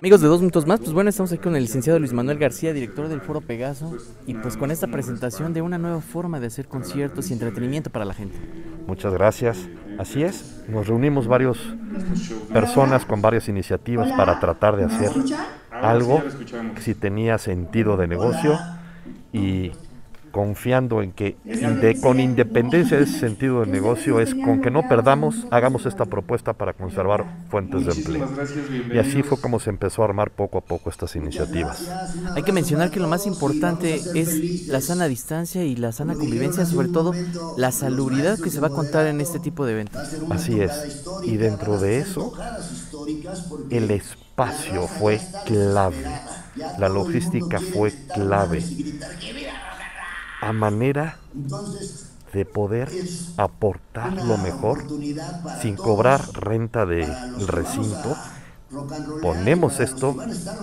Amigos de dos minutos más, pues bueno, estamos aquí con el licenciado Luis Manuel García, director del Foro Pegaso, y pues con esta presentación de una nueva forma de hacer conciertos y entretenimiento para la gente. Muchas gracias. Así es, nos reunimos varias personas con varias iniciativas para tratar de hacer algo que si tenía sentido de negocio y confiando en que con independencia de ese sentido de negocio es con que no perdamos, hagamos esta propuesta para conservar fuentes de empleo. Y así fue como se empezó a armar poco a poco estas iniciativas. Hay que mencionar que lo más importante es la sana distancia y la sana convivencia, sobre todo la salubridad que se va a contar en este tipo de eventos. Así es. Y dentro de eso, el espacio fue clave. La logística fue clave a manera de poder aportar lo mejor sin cobrar renta del recinto. Ponemos esto,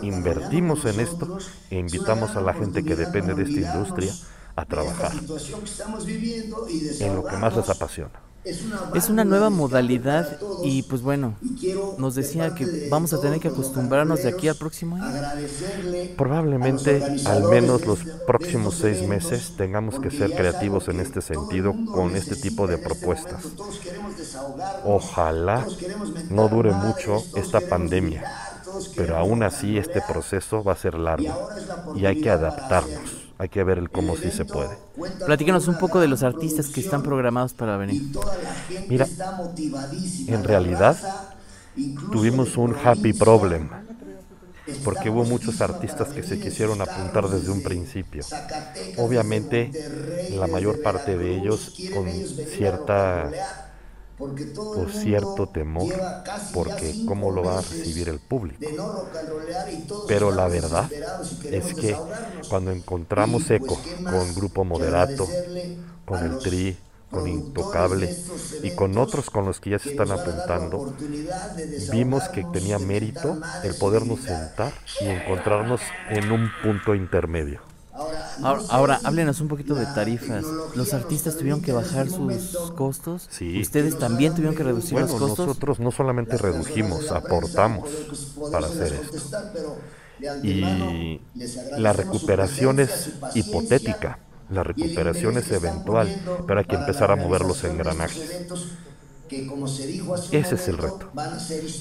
invertimos en esto e invitamos a la gente que depende de esta industria a trabajar en lo que más les apasiona. Es una nueva modalidad y pues bueno, nos decía que vamos a tener que acostumbrarnos de aquí al próximo año. Probablemente al menos los próximos seis meses tengamos que ser creativos en este sentido con este tipo de propuestas. Ojalá no dure mucho esta pandemia, pero aún así este proceso va a ser largo y hay que adaptarnos hay que ver el cómo sí se puede. Platícanos un poco de los artistas que están programados para venir. Mira, en realidad tuvimos un happy problem, porque hubo muchos artistas que se quisieron apuntar desde un principio. Obviamente, la mayor parte de ellos con cierta por cierto temor, porque cómo lo va a recibir el público. Pero la verdad es que cuando encontramos eco con Grupo Moderato, con el Tri, con Intocable y con otros con los que ya se están apuntando, vimos que tenía mérito el podernos sentar y encontrarnos en un punto intermedio. Ahora, háblenos un poquito de tarifas. ¿Los artistas tuvieron que bajar sus costos? Sí. ¿Ustedes también tuvieron que reducir los costos? Nosotros no solamente redujimos, aportamos para hacer esto. Y la recuperación es hipotética, la recuperación es eventual, pero hay que empezar a mover los engranajes. Ese es el reto.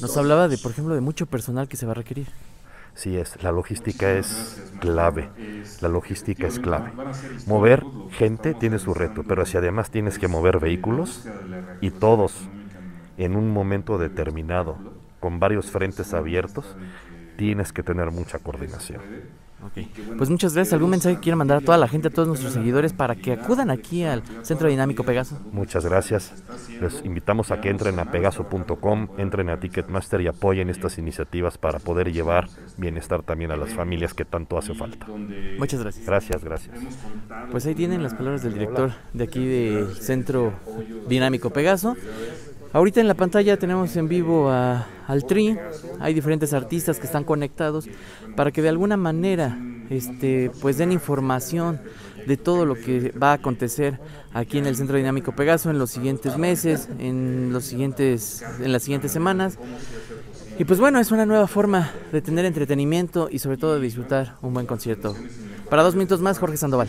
Nos hablaba de, por ejemplo, de mucho personal que se va a requerir. Sí es, la logística es clave, la logística es clave. Mover gente tiene su reto, pero si además tienes que mover vehículos y todos en un momento determinado, con varios frentes abiertos, tienes que tener mucha coordinación. Pues muchas gracias. ¿Algún mensaje que quieran mandar a toda la gente, a todos nuestros seguidores, para que acudan aquí al Centro Dinámico Pegaso? Muchas gracias. Les invitamos a que entren a pegaso.com, entren a Ticketmaster y apoyen estas iniciativas para poder llevar bienestar también a las familias que tanto hace falta. Muchas gracias. Gracias, gracias. Pues ahí tienen las palabras del director de aquí del Centro Dinámico Pegaso. Ahorita en la pantalla tenemos en vivo a, al Tri, hay diferentes artistas que están conectados para que de alguna manera este, pues den información de todo lo que va a acontecer aquí en el Centro Dinámico Pegaso en los siguientes meses, en los siguientes, en las siguientes semanas. Y pues bueno, es una nueva forma de tener entretenimiento y sobre todo de disfrutar un buen concierto. Para dos minutos más, Jorge Sandoval.